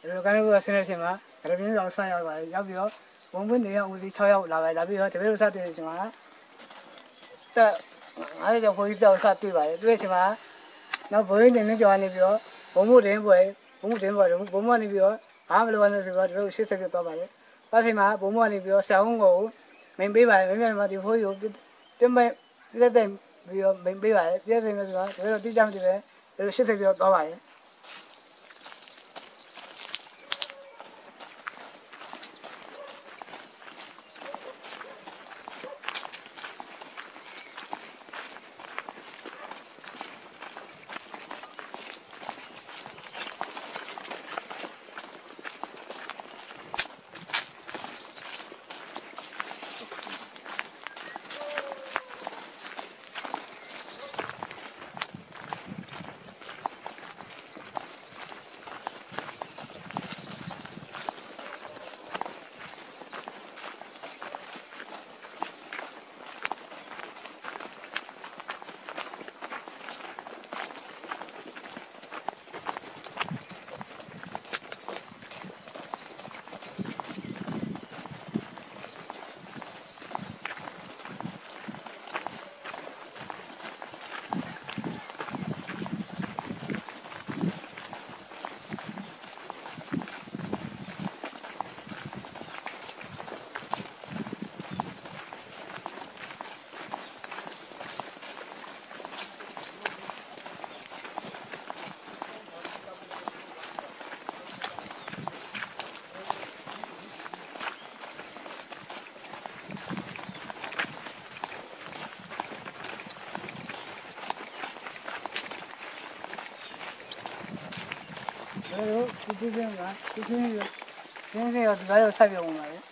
ဒီလိုကန်းလို့ဆင်းတဲ့အချိန်မှာဂရပြင်းဆောင်ဆက်ရောက်ပါတယ်ရောက်ပြီးတော့ဘုံဘင်းနေရဦးစီး6ရောက်လာပါတယ်လာပြီးတော့တပည့်တို့စတဲ့အချိန်မှာတက်အားကြောင့်ဘုန်းကြီးတောက်စတွေ့ပါတယ်တွေ့တဲ့အချိန်မှာနောက်ဘုန်းကြီးနေနေကြော်နေပြီးတော့ဘုံမှုတင်းပွဲဘုံမှုတင်းပွဲဘုံမှုနေပြီးတော့ဘာမလို့လဲဆိုတော့တို့ရှစ်ဆက်ပြတော့ပါတယ်ပတ်ချိန်မှာဘုံမှုနေပြီးတော့ဆောင်းကိုမင်းပေးပါတယ်မင်းမြန်မာဒီဘုန်းကြီးကိုပြင်းမဲ့ပြည့်တဲ့ပြီးတော့မင်းပေးပါတယ်ပြည့်စင်လို့ဆိုတော့တို့တိကျမှတည်းပဲတို့ရှစ်ဆက်ပြတော့ပါတယ် တော်တို့ဒီဒီကမှာဒီချင်းရဒီချင်းရဒီဘက်ကိုဆက်ပြုံပါလေဒီ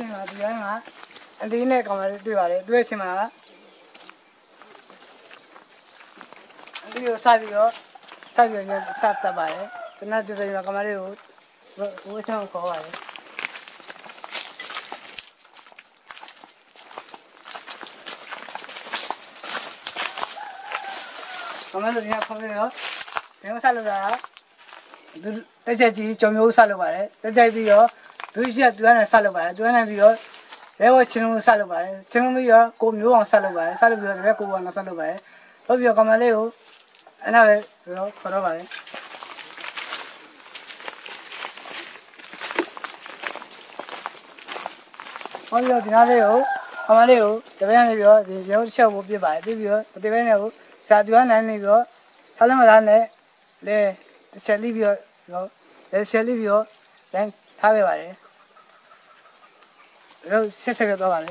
ချင်းကဒီဘက်မှာအလေးနဲ့ကောင်မလေးတွေ့ပါတယ်တွေ့ချင်းမှာအလေးကိုဆက်ပြီးတော့ဆက်ပြီးတော့ဆက်တက်ပါတယ်တနတ်တူတယ်ကောင်မလေးကိုဝှချောင်းခေါ်ပါတယ်ကောင်မလေးကခေါ်ပြီးတော့ဒီမှာဆက်လို့ရတာသူ တက်ချက်ကြီးကြောင်မျိုးဆက်လုပ်ပါတယ်တက်ချက်ပြီးတော့သူရှိသူကလည်းဆက်လုပ်ပါတယ်သူကလည်းပြီးတော့ဘဲဝချင်းလုံးဆက်လုပ်ပါတယ်ချင်းလုံးပြီးတော့ကိုမျိုးအောင်ဆက်လုပ်ပါတယ်ဆက်လုပ်ပြီးတော့တပည့်ကိုဘောအောင်ဆက်လုပ်ပါတယ်ဟုတ်ပြီးတော့ကမလေးကိုအဲ့ဒါပဲပြီးတော့ခေါ်တော့ပါတယ်ဟောပြီးတော့ဒီနားလေးကိုကမလေးကိုတပည့်ကနေပြီးတော့ဒီရုပ်ချက်ကိုပြစ်ပါတယ်ပြစ်ပြီးတော့တပည့်နဲ့ကိုစာသူကနိုင်နေပြီးတော့ဆောင်းလမ်းမလားနဲ့လေ ဆက်လိပြီးတော့လေဆက်လိပြီးတော့လမ်းထားခဲ့ပါတယ်။ဒါဆက်ဆက်တော့ပါလေ